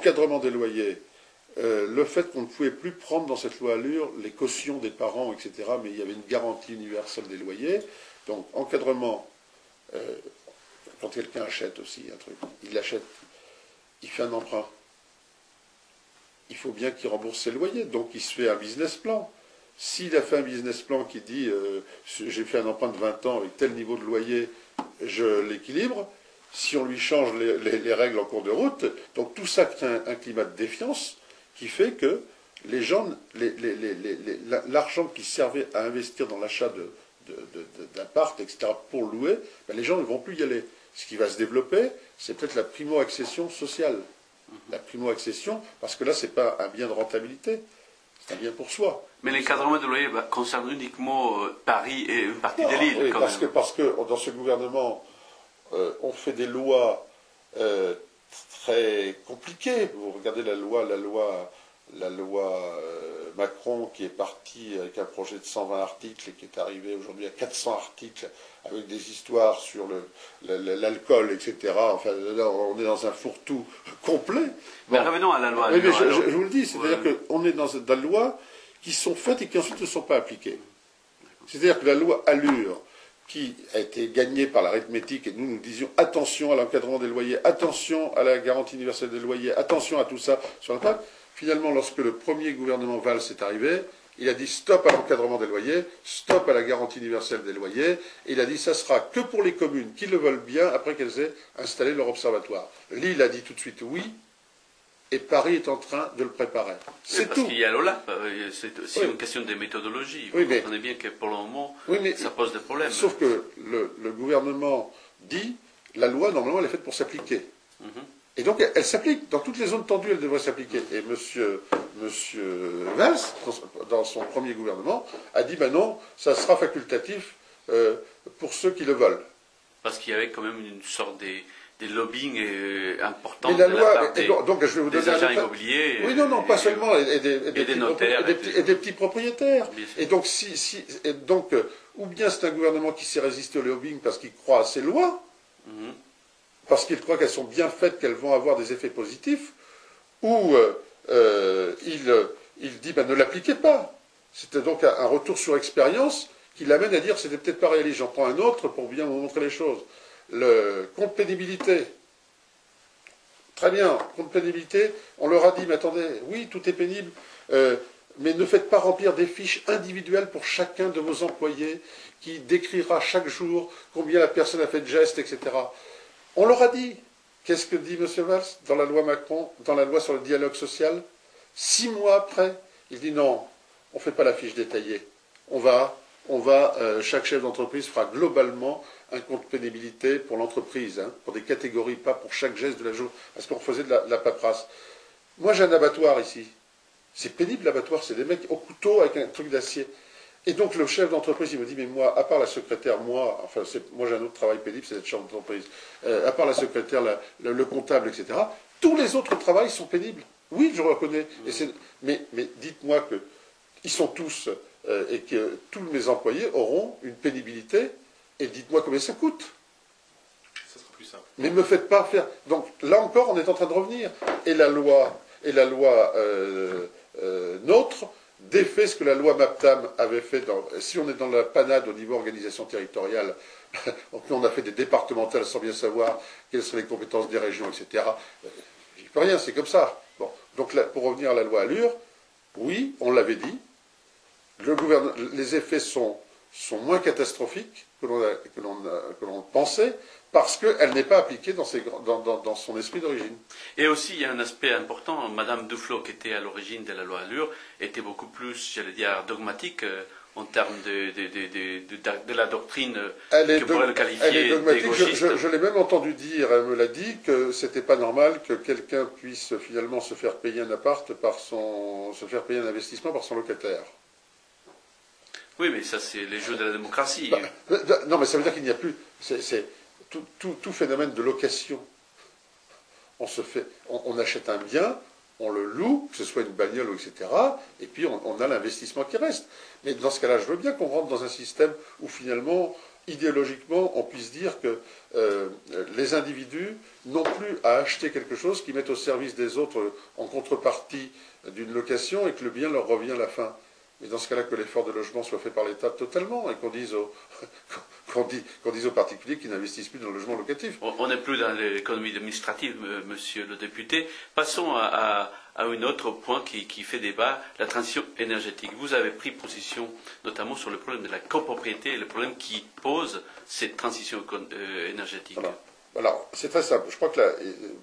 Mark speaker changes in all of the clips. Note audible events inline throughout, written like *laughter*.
Speaker 1: encadrement des loyers, euh, le fait qu'on ne pouvait plus prendre dans cette loi Allure les cautions des parents, etc., mais il y avait une garantie universelle des loyers. Donc, encadrement, euh, quand quelqu'un achète aussi un truc, il achète, il fait un emprunt. Il faut bien qu'il rembourse ses loyers, donc il se fait un business plan. S'il a fait un business plan qui dit euh, j'ai fait un emprunt de 20 ans avec tel niveau de loyer, je l'équilibre, si on lui change les, règles en cours de route, donc tout ça crée un, climat de défiance qui fait que les gens, l'argent qui servait à investir dans l'achat d'appart, etc., pour louer, ben les gens ne vont plus y aller. Ce qui va se développer, c'est peut-être la primo-accession sociale. La primo-accession, parce que là, ce n'est pas un bien de rentabilité, c'est un bien pour soi.
Speaker 2: Mais l'encadrement de loyer concerne uniquement euh, Paris et une partie de l'île.
Speaker 1: Oui, parce, Que, parce que dans ce gouvernement, euh, on fait des lois euh, très compliquées. Vous regardez la loi, la loi, la loi Macron qui est partie avec un projet de 120 articles et qui est arrivé aujourd'hui à 400 articles avec des histoires sur l'alcool, etc. Enfin, là, on est dans un fourre-tout *laughs* complet.
Speaker 2: Mais revenons à la loi.
Speaker 1: Mais je, vous le dis, c'est-à-dire qu'on est dans, dans la loi qui sont faites et qui ensuite ne sont pas appliquées. C'est-à-dire que la loi Allure, qui a été gagnée par l'arithmétique, et nous nous disions attention à l'encadrement des loyers, attention à la garantie universelle des loyers, attention à tout ça sur la table, finalement, lorsque le premier gouvernement Valls est arrivé, il a dit stop à l'encadrement des loyers, stop à la garantie universelle des loyers, et il a dit ça sera que pour les communes qui le veulent bien après qu'elles aient installé leur observatoire. Lille a dit tout de suite oui, et Paris est en train de le préparer.
Speaker 2: C'est tout. Parce qu'il y a l'OLAP, euh, c'est aussi une question de méthodologie. Vous comprenez bien que pour le moment, ça pose des problèmes.
Speaker 1: Sauf que le, gouvernement dit la loi, normalement, elle est faite pour s'appliquer. Mhm. Et donc, elle, s'applique. Dans toutes les zones tendues, elle devrait s'appliquer. Et monsieur, monsieur Valls, dans, son premier gouvernement, a dit ben non, ça sera facultatif euh, pour ceux qui le veulent.
Speaker 2: Parce qu'il y avait quand même une sorte des des lobbying euh, importants.
Speaker 1: Et la loi, donc, je vais vous
Speaker 2: des agents immobiliers.
Speaker 1: Oui, non, non, pas seulement, et, des,
Speaker 2: notaires,
Speaker 1: et des, petits, propriétaires. Et donc, si, si, donc, euh, ou bien c'est un gouvernement qui s'est résisté au lobbying parce qu'il croit à ces lois, mhm. parce qu'il croit qu'elles sont bien faites, qu'elles vont avoir des effets positifs, ou euh, il, il dit ben, ne l'appliquez pas. C'était donc un retour sur expérience qui l'amène à dire c'était peut-être pas réaliste. J'en prends un autre pour bien vous montrer les choses le compte pénibilité. Très bien, compte pénibilité, on leur a dit, mais attendez, oui, tout est pénible, euh, mais ne faites pas remplir des fiches individuelles pour chacun de vos employés qui décrira chaque jour combien la personne a fait de gestes, etc. On leur a dit, qu'est-ce que dit M. Valls dans la loi Macron, dans la loi sur le dialogue social? Six mois après, il dit non, on ne fait pas la fiche détaillée. On va, on va, euh, chaque chef d'entreprise fera globalement un compte pénibilité pour l'entreprise, hein, pour des catégories, pas pour chaque geste de la journée, parce qu'on faisait de la, paperasse. Moi, j'ai un abattoir ici. C'est pénible l'abattoir, c'est des mecs au couteau avec un truc d'acier. Et donc le chef d'entreprise, il me dit, mais moi, à part la secrétaire, moi, enfin, moi j'ai un autre travail pénible, c'est d'être chef d'entreprise, euh, à part la secrétaire, le, comptable, etc., tous les autres travails sont pénibles. Oui, je reconnais. mais, mais dites-moi qu'ils sont tous, euh, et que tous mes employés auront une pénibilité et dites-moi combien ça coûte.
Speaker 3: Ça sera plus simple.
Speaker 1: Mais ne me faites pas faire. Donc là encore, on est en train de revenir. Et la loi, et la loi euh, euh, nôtre défait ce que la loi MAPTAM avait fait. Dans, si on est dans la panade au niveau organisation territoriale, *laughs* on a fait des départementales sans bien savoir quelles seraient les compétences des régions, etc. J'y peux rien, c'est comme ça. Bon. Donc pour revenir à la loi Allure, oui, on l'avait dit, le les effets sont sont moins catastrophiques que l'on pensait, parce qu'elle n'est pas appliquée dans, son esprit d'origine.
Speaker 2: Et aussi, il y a un aspect important, Madame Duflo, qui était à l'origine de la loi Allure, était beaucoup plus, j'allais dire, dogmatique euh, en termes de, la doctrine
Speaker 1: elle que pourrait le qualifier elle est dogmatique. Je, l'ai même entendu dire, elle me l'a dit, que c'était pas normal que quelqu'un puisse finalement se faire payer un appart par son, se faire payer un investissement par son locataire.
Speaker 2: Oui, mais ça, c'est les jeux de la démocratie. Bah,
Speaker 1: euh, non, mais ça veut dire qu'il n'y a plus. C'est tout, phénomène de location. On, se fait, on, achète un bien, on le loue, que ce soit une bagnole, etc. Et puis on, a l'investissement qui reste. Mais dans ce cas-là, je veux bien qu'on rentre dans un système où finalement idéologiquement, on puisse dire que euh, les individus n'ont plus à acheter quelque chose qui mette au service des autres en contrepartie d'une location et que le bien leur revient à la fin. Mais dans ce cas-là, que l'effort de logement soit fait par l'État totalement et qu'on dise, aux, *laughs* dise aux particuliers qu'ils n'investissent plus dans le logement locatif.
Speaker 2: On n'est plus dans l'économie administrative, monsieur le député. Passons à, un autre point qui, fait débat, la transition énergétique. Vous avez pris position notamment sur le problème de la copropriété et le problème qui pose cette transition euh, énergétique.
Speaker 1: Alors, c'est très simple. Je crois que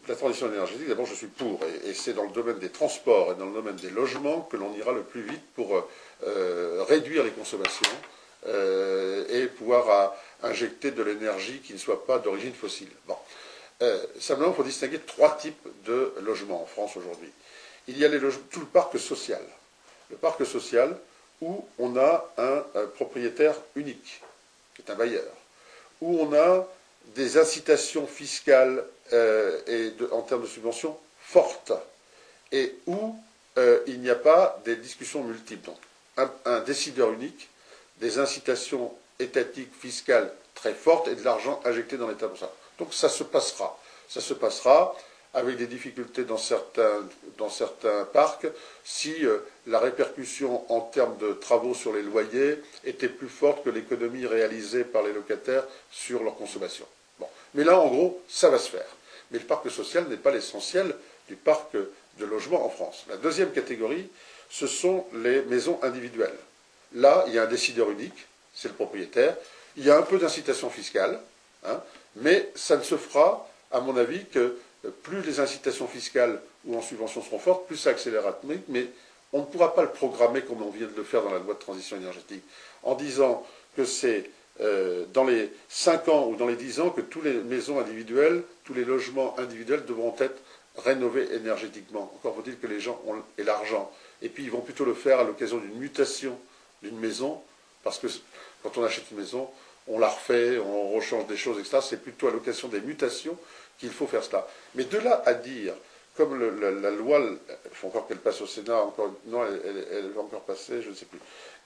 Speaker 1: la, transition énergétique, d'abord, je suis pour. Et, c'est dans le domaine des transports et dans le domaine des logements que l'on ira le plus vite pour euh, réduire les consommations euh, et pouvoir injecter de l'énergie qui ne soit pas d'origine fossile. Bon. Euh, simplement, il faut distinguer trois types de logements en France aujourd'hui. Il y a tout le parc social. Le parc social où on a un propriétaire unique, qui est un bailleur, où on a des incitations fiscales euh, et en termes de subventions fortes, et où euh, il n'y a pas des discussions multiples. Un, décideur unique, des incitations étatiques, fiscales très fortes et de l'argent injecté dans l'État pour. Donc ça se passera. Ça se passera avec des difficultés dans certains, dans certains parcs si euh, la répercussion en termes de travaux sur les loyers était plus forte que l'économie réalisée par les locataires sur leur consommation. Mais là, en gros, ça va se faire. Mais le parc social n'est pas l'essentiel du parc de logement en France. La deuxième catégorie, ce sont les maisons individuelles. Là, il y a un décideur unique, c'est le propriétaire. Il y a un peu d'incitation fiscale, hein, mais ça ne se fera, à mon avis, que plus les incitations fiscales ou en subvention seront fortes, plus ça accélérera. Mais on ne pourra pas le programmer comme on vient de le faire dans la loi de transition énergétique, en disant que c'est euh, dans les 5 ans ou dans les 10 ans que toutes les maisons individuelles, tous les logements individuels devront être rénovés énergétiquement. Encore faut-il que les gens ont et l'argent. Et puis ils vont plutôt le faire à l'occasion d'une mutation d'une maison, parce que quand on achète une maison, on la refait, on rechange des choses, etc. C'est plutôt à l'occasion des mutations qu'il faut faire cela. Mais de là à dire, comme la, loi, il faut encore qu'elle passe au Sénat, encore, non, elle, va encore passer, je ne sais plus.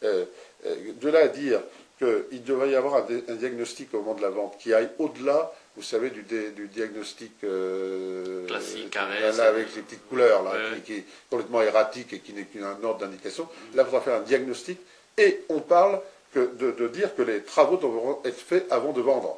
Speaker 1: Euh, euh, de là à dire qu'il devrait y avoir un, diagnostic au moment de la vente qui aille au-delà, vous savez, du, diagnostic
Speaker 2: euh, classique,
Speaker 1: avec ces petites couleurs, là, qui, est complètement erratique et qui n'est qu'un ordre d'indication. Là, il faudra faire un diagnostic et on parle de, dire que les travaux devront être faits avant de vendre.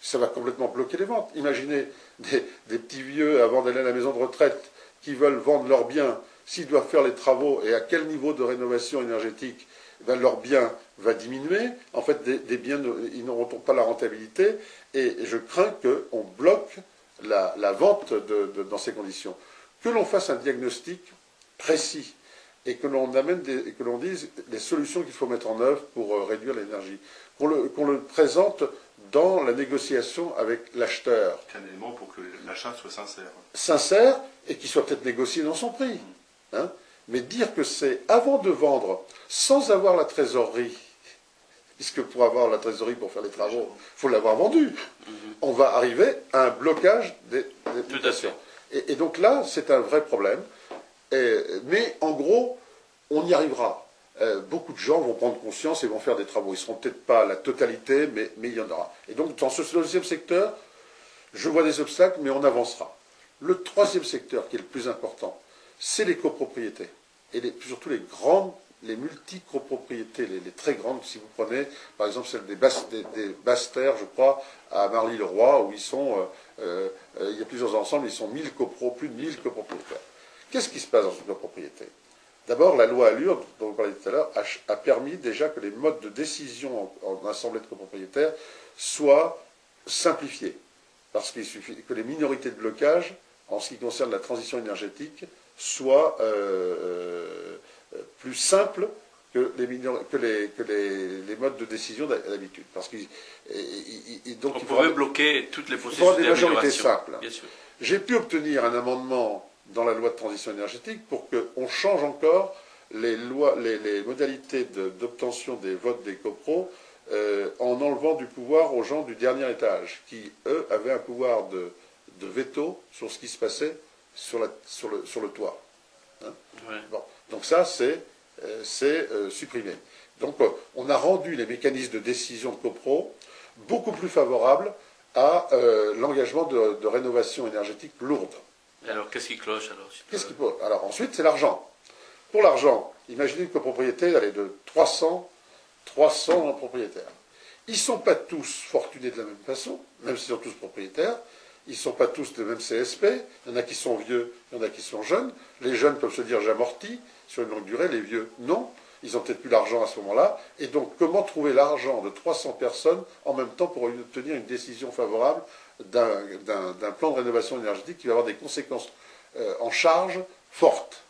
Speaker 1: Ça va complètement bloquer les ventes. Imaginez des, des petits vieux avant d'aller à la maison de retraite qui veulent vendre leurs biens, s'ils doivent faire les travaux et à quel niveau de rénovation énergétique ben, leur bien va diminuer. En fait, des, biens, ils n'auront pas la rentabilité. Et, je crains qu'on bloque la, vente dans ces conditions. Que l'on fasse un diagnostic précis et que l'on amène que l'on dise les solutions qu'il faut mettre en œuvre pour euh, réduire l'énergie. Qu'on le, présente dans la négociation avec l'acheteur.
Speaker 3: un élément pour que l'achat soit sincère.
Speaker 1: Sincère et qu'il soit peut-être négocié dans son prix. Hein mais dire que c'est avant de vendre, sans avoir la trésorerie, puisque pour avoir la trésorerie pour faire les travaux, il faut l'avoir vendu, mhm. on va arriver à un blocage des, des et, et, donc là, c'est un vrai problème. mais en gros, on y arrivera. Euh, beaucoup de gens vont prendre conscience et vont faire des travaux. Ils ne seront peut-être pas la totalité, mais, mais il y en aura. Et donc, dans ce deuxième secteur, je vois des obstacles, mais on avancera. Le troisième secteur, qui est le plus important, c'est les copropriétés et surtout les grandes, les multi-copropriétés, les, très grandes, si vous prenez par exemple celle des, basses, terres, je crois, à Marly-le-Roi, où ils sont, euh, euh, il y a plusieurs ensembles, ils sont 1000 copro, plus de 1000 copropriétaires. Qu'est-ce qui se passe dans une copropriété? D'abord, la loi Allure, dont vous parliez tout à l'heure, a, permis déjà que les modes de décision en, en assemblée de copropriétaires soient simplifiés. Parce qu'il suffit que les minorités de blocage, en ce qui concerne la transition énergétique, soit euh, euh, plus simple que les, que les, que les, modes de décision d'habitude. Parce
Speaker 2: donc, On pourrait bloquer toutes les possibilités
Speaker 1: des majorités simples. J'ai pu obtenir un amendement dans la loi de transition énergétique pour qu'on change encore les, lois, les, modalités d'obtention des votes des copros euh, en enlevant du pouvoir aux gens du dernier étage, qui, eux, avaient un pouvoir de, de veto sur ce qui se passait sur, le, toit. Hein. donc ça, c'est c'est supprimé. Donc on a rendu les mécanismes de décision copro beaucoup plus favorables à l'engagement de, rénovation énergétique lourde.
Speaker 2: alors qu'est-ce qui cloche alors
Speaker 1: Qu'est-ce qui... Alors ensuite c'est l'argent. Pour l'argent, imaginez une copropriété elle est de 300, 300 propriétaires. Ils ne sont pas tous fortunés de la même façon, même s'ils sont tous propriétaires. Ils ne sont pas tous de même CSP. Il y en a qui sont vieux, il y en a qui sont jeunes. Les jeunes peuvent se dire j'amortis sur une longue durée, les vieux non. Ils n'ont peut-être plus l'argent à ce moment-là. Et donc, comment trouver l'argent de 300 personnes en même temps pour obtenir une décision favorable d'un plan de rénovation énergétique qui va avoir des conséquences euh, en charge fortes?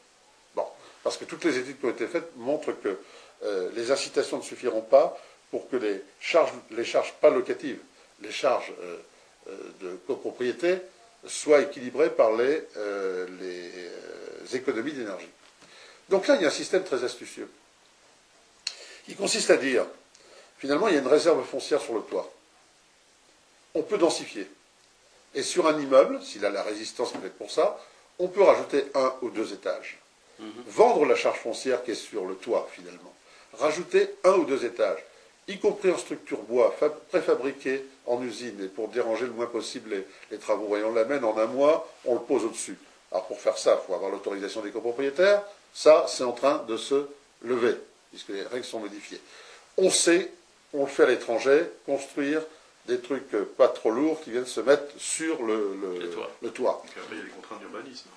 Speaker 1: Bon, parce que toutes les études qui ont été faites montrent que euh, les incitations ne suffiront pas pour que les charges, les charges pas locatives, les charges euh, de copropriété soient équilibrées par les, euh, les économies d'énergie. Donc là, il y a un système très astucieux qui consiste à dire, finalement, il y a une réserve foncière sur le toit. On peut densifier. Et sur un immeuble, s'il a la résistance peut pour ça, on peut rajouter un ou deux étages. Mhm. Vendre la charge foncière qui est sur le toit, finalement. Rajouter un ou deux étages y compris en structure bois, préfabriquée en usine, et pour déranger le moins possible les, travaux. Et on l'amène en un mois, on le pose au-dessus. Alors pour faire ça, il faut avoir l'autorisation des copropriétaires. Ça, c'est en train de se lever, puisque les règles sont modifiées. On sait, on le fait à l'étranger, construire des trucs pas trop lourds qui viennent se mettre sur le, le, toit.
Speaker 3: il y a des contraintes d'urbanisme.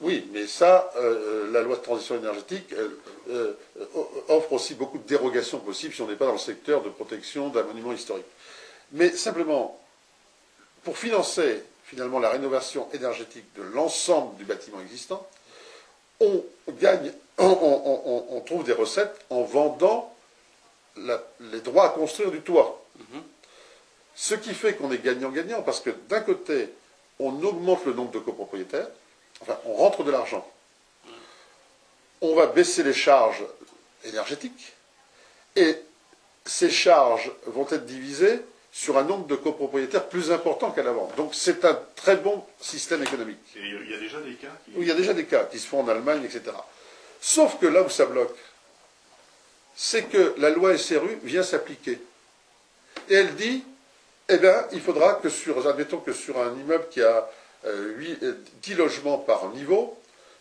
Speaker 1: Oui, mais ça, euh, la loi de transition énergétique euh, euh, offre aussi beaucoup de dérogations possibles si on n'est pas dans le secteur de protection d'un monument historique. Mais simplement, pour financer finalement la rénovation énergétique de l'ensemble du bâtiment existant, on gagne, on, trouve des recettes en vendant les droits à construire du toit. Mm-hmm. Ce qui fait qu'on est gagnant-gagnant, parce que d'un côté, on augmente le nombre de copropriétaires, enfin, on rentre de l'argent. On va baisser les charges énergétiques et ces charges vont être divisées sur un nombre de copropriétaires plus important qu'à l'avant. Donc c'est un très bon système économique.
Speaker 3: Et il y a déjà des cas qui...
Speaker 1: il y a déjà des cas qui se font en Allemagne, etc. Sauf que là où ça bloque, c'est que la loi SRU vient s'appliquer. Et elle dit, eh bien, il faudra que sur, admettons que sur un immeuble qui a 10 euh, euh, logements par niveau,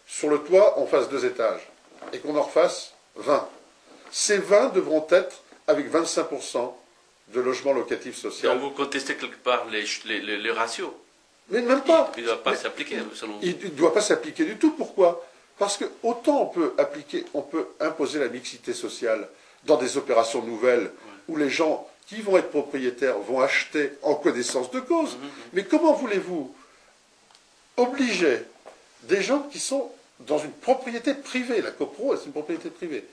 Speaker 1: sur le toit, on fasse deux étages, et qu'on en refasse 20. Ces 20 devront être avec 25% de logements locatifs sociaux.
Speaker 2: Donc vous contestez quelque part les, les, ratios
Speaker 1: Mais même pas.
Speaker 2: Il ne doit pas s'appliquer, selon
Speaker 1: vous. Il ne doit pas s'appliquer du tout. Pourquoi? Parce que autant on peut appliquer, on peut imposer la mixité sociale dans des opérations nouvelles où les gens qui vont être propriétaires vont acheter en connaissance de cause. Mhm, mhm. Mais comment voulez-vous obliger des gens qui sont dans une propriété privée, la copro, c'est une propriété privée,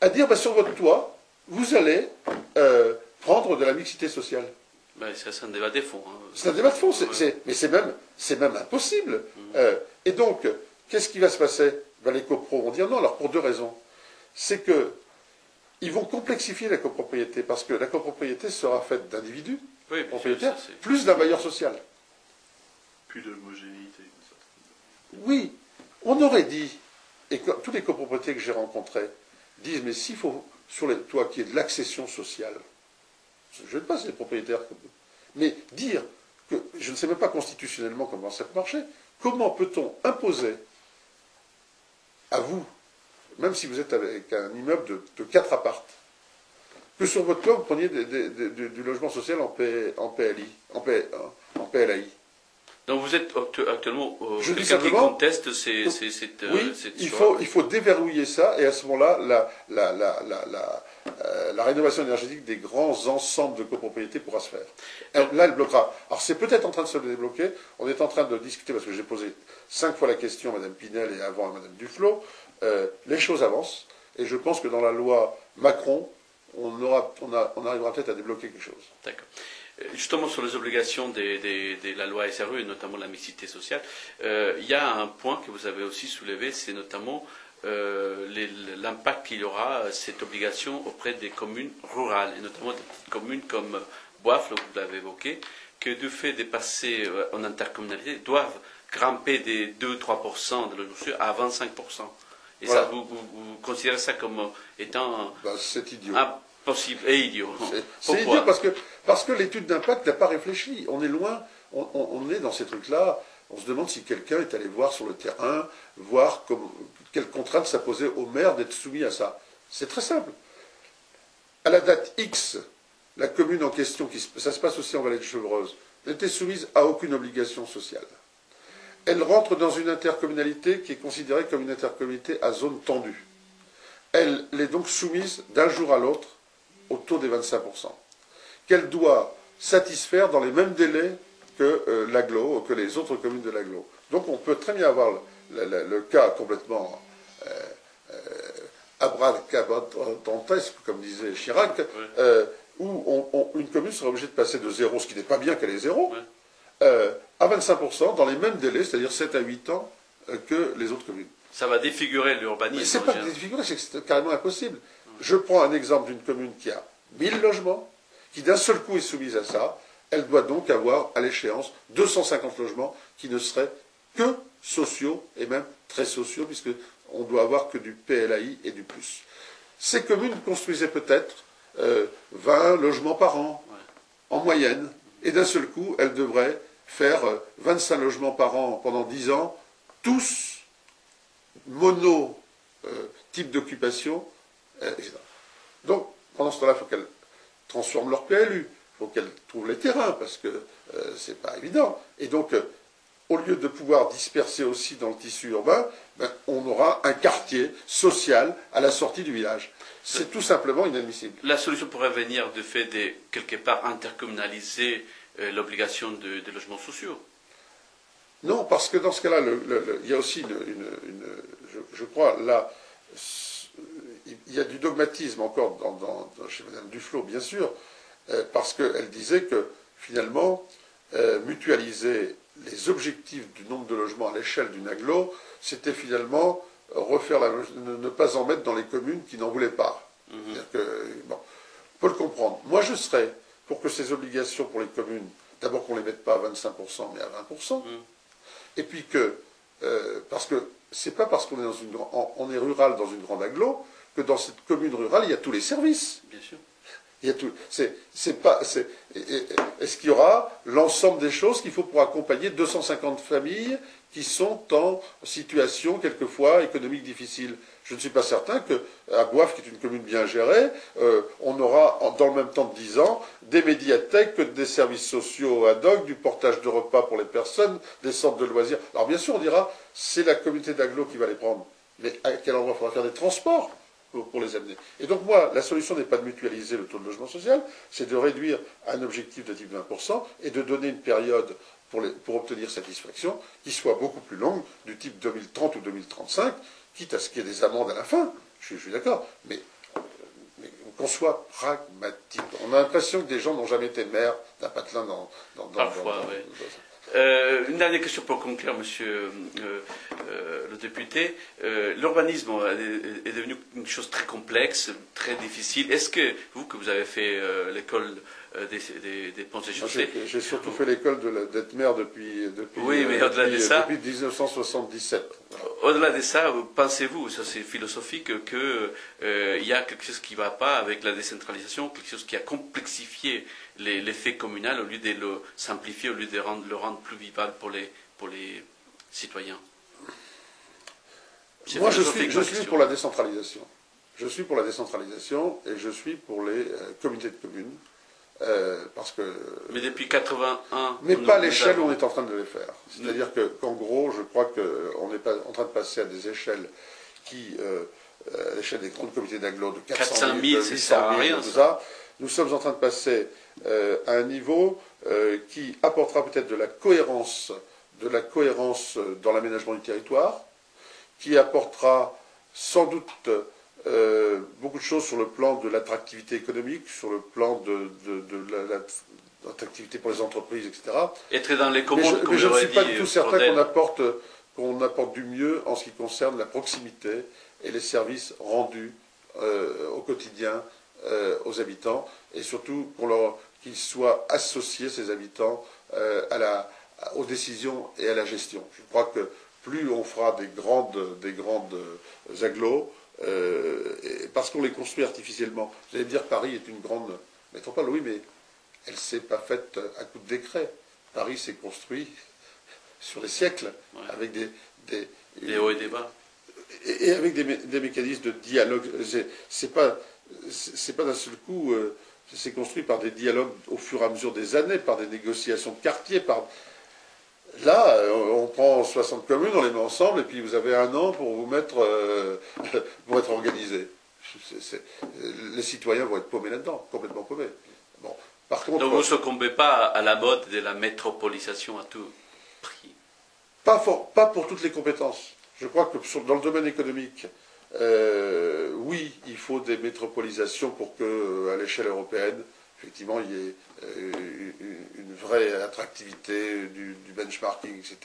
Speaker 1: à dire bah, sur votre toit, vous allez euh, prendre de la mixité sociale.
Speaker 2: Ben, c'est un débat de fond. Hein.
Speaker 1: C'est un débat de fond, mais c'est même, même, impossible. Mmh. Euh, et donc, qu'est-ce qui va se passer? Ben, Les copros vont dire non, alors pour deux raisons. C'est que ils vont complexifier la copropriété, parce que la copropriété sera faite d'individus propriétaires, plus d'un bailleur social.
Speaker 3: Plus d'homogénéité.
Speaker 1: Oui, on aurait dit, et tous les copropriétés que j'ai rencontrés disent, mais s'il faut, sur les toits, qu'il y ait de l'accession sociale, je ne sais pas si les propriétaires, mais dire que je ne sais même pas constitutionnellement comment ça peut marcher, comment peut-on imposer à vous, même si vous êtes avec un immeuble de, de 4 appartes, que sur votre toit, vous preniez du logement social en, en PLI, en, en PLAI
Speaker 2: donc vous êtes actuellement
Speaker 1: Je quelqu'un qui conteste
Speaker 2: ces, ces, cette,
Speaker 1: oui, euh, cette il, faut, il faut déverrouiller ça et à ce moment-là, la, la, la, euh, la, rénovation énergétique des grands ensembles de copropriété pourra se faire. là, elle bloquera. Alors c'est peut-être en train de se débloquer. On est en train de discuter parce que j'ai posé cinq fois la question à Mme Pinel et avant à Mme Duflot. Euh, les choses avancent et je pense que dans la loi Macron, on, aura, on, arrivera peut-être à débloquer quelque chose.
Speaker 2: D'accord. Justement, sur les obligations de, la loi SRU et notamment la mixité sociale, euh, il y a un point que vous avez aussi soulevé, c'est notamment euh, l'impact qu'il y aura cette obligation auprès des communes rurales, et notamment des petites communes comme Boifle, vous l'avez évoqué, que du fait de passer euh, en intercommunalité, doivent grimper des 2-3% de logements à 25%. Et ça, vous, considérez ça comme étant
Speaker 1: bah, c'est idiot.
Speaker 2: impossible et idiot.
Speaker 1: C'est idiot parce que, parce que l'étude d'impact n'a pas réfléchi. On est loin, on, est dans ces trucs-là. On se demande si quelqu'un est allé voir sur le terrain, voir comme, quelles contraintes ça posait au maire d'être soumis à ça. C'est très simple. À la date X, la commune en question, qui, ça se passe aussi en Vallée de Chevreuse, n'était soumise à aucune obligation sociale. Elle rentre dans une intercommunalité qui est considérée comme une intercommunalité à zone tendue. Elle est donc soumise d'un jour à l'autre au taux des 25%, qu'elle doit satisfaire dans les mêmes délais que euh, l'aglo, que les autres communes de l'aglo. Donc on peut très bien avoir le, cas complètement euh, euh, comme disait Chirac, euh, où une commune serait obligée de passer de zéro, ce qui n'est pas bien qu'elle est zéro, euh, à 25% dans les mêmes délais, c'est-à-dire 7 à 8 ans, euh, que les autres communes.
Speaker 2: Ça va défigurer l'urbanisme.
Speaker 1: C'est pas défigurer, c'est carrément impossible. Je prends un exemple d'une commune qui a 1000 logements, qui d'un seul coup est soumise à ça. Elle doit donc avoir à l'échéance 250 logements qui ne seraient que sociaux et même très sociaux, puisqu'on doit avoir que du PLAI et du plus. Ces communes construisaient peut-être 20 euh, logements par an, en moyenne, et d'un seul coup, elles devraient faire 25 euh, logements par an pendant 10 ans, tous mono euh, d'occupation, Donc, pendant ce temps-là, il faut qu'elles transforment leur PLU, il faut qu'elles trouvent les terrains, parce que ce n'est pas évident. Et donc, au lieu de pouvoir disperser aussi dans le tissu urbain, ben, on aura un quartier social à la sortie du village. C'est tout simplement inadmissible.
Speaker 2: La solution pourrait venir du fait de, quelque part, intercommunaliser euh, l'obligation de, logements sociaux.
Speaker 1: Non, parce que dans ce cas-là, il y a aussi une, je, crois, là, il y a du dogmatisme encore dans, chez Mme Duflo, bien sûr, euh, parce qu'elle disait que finalement, euh, mutualiser les objectifs du nombre de logements à l'échelle d'une aglo, c'était finalement refaire la, ne pas en mettre dans les communes qui n'en voulaient pas. Mhm. bon, on peut le comprendre. Moi, je serais pour que ces obligations pour les communes, d'abord qu'on ne les mette pas à 25%, mais à 20%, mhm. et puis que, euh, parce que c'est pas parce qu'on est, dans une, on est rural dans une grande aglo que dans cette commune rurale, il y a tous les services.
Speaker 2: Bien sûr.
Speaker 1: Est-ce qu'il y aura l'ensemble des choses qu'il faut pour accompagner 250 familles qui sont en situation quelquefois économique difficile? Je ne suis pas certain qu'à Boif, qui est une commune bien gérée, euh, on aura dans le même temps de 10 ans des médiathèques, des services sociaux ad hoc, du portage de repas pour les personnes, des centres de loisirs. Alors bien sûr, on dira c'est la communauté d'agglo qui va les prendre. Mais à quel endroit? Faudra faire des transports pour, les amener. Et donc moi, la solution n'est pas de mutualiser le taux de logement social, c'est de réduire un objectif de type de 20% et de donner une période pour, pour, obtenir satisfaction qui soit beaucoup plus longue, du type 2030 ou 2035, quitte à ce qu'il y ait des amendes à la fin. Je, suis d'accord, mais, qu'on soit pragmatique. On a l'impression que des gens n'ont jamais été maires d'un patelin dans, dans, dans,
Speaker 2: Parfois, oui. Euh, une dernière question pour conclure, monsieur euh, euh, le député. L'urbanisme est, devenu une chose très complexe, très difficile. Est-ce que vous, que vous avez fait l'école des, des, ponts et chaussées.
Speaker 1: J'ai surtout fait l'école d'être maire depuis, depuis,
Speaker 2: oui, mais au-delà de ça,
Speaker 1: depuis 1977.
Speaker 2: Au-delà de ça, pensez-vous, ça c'est philosophique, qu'il y a quelque chose qui ne va pas avec la décentralisation, quelque chose qui a complexifié l'effet communal au lieu de le simplifier, au lieu de le rendre plus vivable pour les, pour les citoyens
Speaker 1: Moi, je suis, je suis pour la décentralisation. Je suis pour la décentralisation et je suis pour les euh, comités de communes. Euh, parce que,
Speaker 2: mais depuis 81.
Speaker 1: Mais pas à l'échelle où on est en train de les faire. C'est-à-dire qu'en gros, je crois qu'on est en train de passer à des échelles qui, euh, à l'échelle des grands comités d'agglo de 400 000, 000 800 000, tout ça, nous sommes en train de passer euh, à un niveau euh, qui apportera peut-être de la cohérence, de la cohérence dans l'aménagement du territoire, qui apportera sans doute euh, beaucoup de choses sur le plan de l'attractivité économique, sur le plan de, l'attractivité pour les entreprises, etc.
Speaker 2: Être dans les commandes,
Speaker 1: mais je, ne suis pas du tout certain qu'on apporte, qu'on apporte du mieux en ce qui concerne la proximité et les services rendus au quotidien aux habitants et surtout qu'ils soient associés, ces habitants, euh, aux décisions et à la gestion. Je crois que plus on fera des grandes, des grandes agglos, parce qu'on les construit artificiellement. Vous allez me dire Paris est une grande métropole, oui, mais elle ne s'est pas faite à coup de décret. Paris s'est construit *laughs* sur les siècles, avec des,
Speaker 2: des, hauts et des bas.
Speaker 1: Et, avec des, mécanismes de dialogue. C'est pas, c'est pas d'un seul coup. Euh, c'est construit par des dialogues au fur et à mesure des années, par des négociations de quartier. Par... Là, euh, on prend 60 communes, on les met ensemble, et puis vous avez un an pour vous mettre, euh, *laughs* pour être organisé. les citoyens vont être paumés là-dedans, complètement paumés.
Speaker 2: Bon. Par contre, Donc vous ne succombez pas à la mode de la métropolisation à tout prix
Speaker 1: pas, pas pour toutes les compétences. Je crois que dans le domaine économique, euh, oui, il faut des métropolisations pour que, euh, à l'échelle européenne, effectivement, il y ait euh, une vraie attractivité du, benchmarking, etc.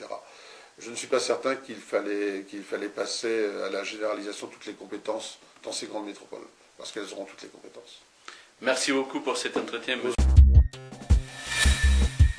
Speaker 1: Je ne suis pas certain qu'il fallait, fallait passer à la généralisation de toutes les compétences dans ces grandes métropoles, parce qu'elles auront toutes les compétences.
Speaker 2: Merci beaucoup pour cet entretien.